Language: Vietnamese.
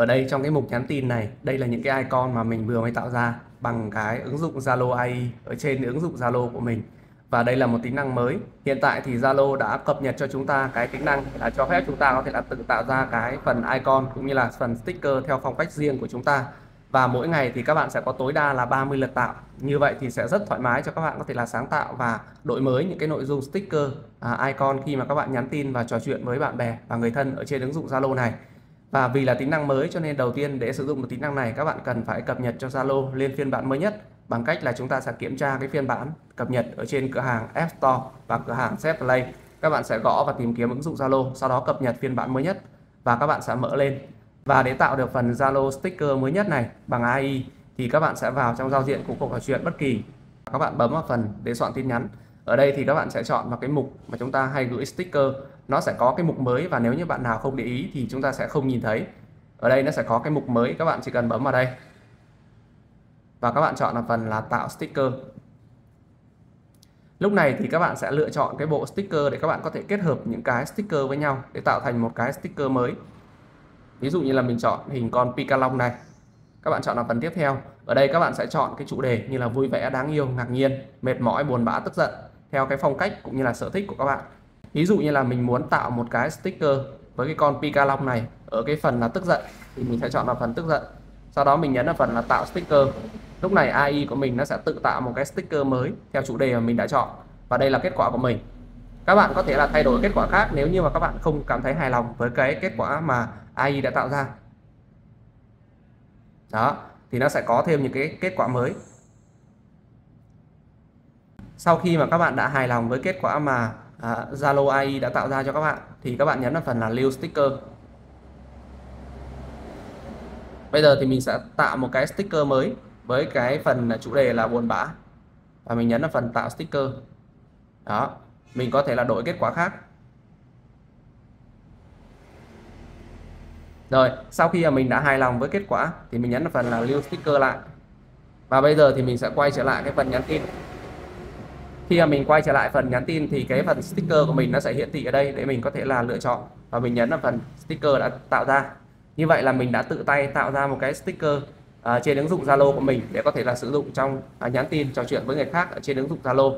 ở đây trong cái mục nhắn tin này đây là những cái icon mà mình vừa mới tạo ra bằng cái ứng dụng Zalo AI ở trên ứng dụng Zalo của mình. Và đây là một tính năng mới. Hiện tại thì Zalo đã cập nhật cho chúng ta cái tính năng là cho phép chúng ta có thể là tự tạo ra cái phần icon cũng như là phần sticker theo phong cách riêng của chúng ta. Và mỗi ngày thì các bạn sẽ có tối đa là 30 lượt tạo. Như vậy thì sẽ rất thoải mái cho các bạn có thể là sáng tạo và đổi mới những cái nội dung sticker à, icon khi mà các bạn nhắn tin và trò chuyện với bạn bè và người thân ở trên ứng dụng Zalo này và vì là tính năng mới cho nên đầu tiên để sử dụng một tính năng này các bạn cần phải cập nhật cho Zalo lên phiên bản mới nhất bằng cách là chúng ta sẽ kiểm tra cái phiên bản cập nhật ở trên cửa hàng App Store và cửa hàng Set Play. Các bạn sẽ gõ và tìm kiếm ứng dụng Zalo, sau đó cập nhật phiên bản mới nhất và các bạn sẽ mở lên. Và để tạo được phần Zalo sticker mới nhất này bằng AI thì các bạn sẽ vào trong giao diện của cuộc trò chuyện bất kỳ. Các bạn bấm vào phần để soạn tin nhắn. Ở đây thì các bạn sẽ chọn vào cái mục mà chúng ta hay gửi sticker. Nó sẽ có cái mục mới và nếu như bạn nào không để ý thì chúng ta sẽ không nhìn thấy. Ở đây nó sẽ có cái mục mới, các bạn chỉ cần bấm vào đây. Và các bạn chọn là phần là tạo sticker. Lúc này thì các bạn sẽ lựa chọn cái bộ sticker để các bạn có thể kết hợp những cái sticker với nhau để tạo thành một cái sticker mới. Ví dụ như là mình chọn hình con Pika Long này. Các bạn chọn là phần tiếp theo. Ở đây các bạn sẽ chọn cái chủ đề như là vui vẻ đáng yêu ngạc nhiên mệt mỏi buồn bã tức giận theo cái phong cách cũng như là sở thích của các bạn. Ví dụ như là mình muốn tạo một cái sticker với cái con Pika Long này ở cái phần là tức giận thì mình sẽ chọn vào phần tức giận. Sau đó mình nhấn vào phần là tạo sticker. Lúc này AI của mình nó sẽ tự tạo một cái sticker mới theo chủ đề mà mình đã chọn. Và đây là kết quả của mình. Các bạn có thể là thay đổi kết quả khác nếu như mà các bạn không cảm thấy hài lòng với cái kết quả mà AI đã tạo ra. Đó, thì nó sẽ có thêm những cái kết quả mới sau khi mà các bạn đã hài lòng với kết quả mà à, Zalo AI đã tạo ra cho các bạn thì các bạn nhấn vào phần là lưu sticker. Bây giờ thì mình sẽ tạo một cái sticker mới với cái phần chủ đề là buồn bã. Và mình nhấn vào phần tạo sticker. Đó mình có thể là đổi kết quả khác. Rồi sau khi mà mình đã hài lòng với kết quả thì mình nhấn vào phần là lưu sticker lại. Và bây giờ thì mình sẽ quay trở lại cái phần nhắn tin khi mà mình quay trở lại phần nhắn tin thì cái phần sticker của mình nó sẽ hiển thị ở đây để mình có thể là lựa chọn và mình nhấn vào phần sticker đã tạo ra. Như vậy là mình đã tự tay tạo ra một cái sticker uh, trên ứng dụng Zalo của mình để có thể là sử dụng trong uh, nhắn tin trò chuyện với người khác ở trên ứng dụng Zalo.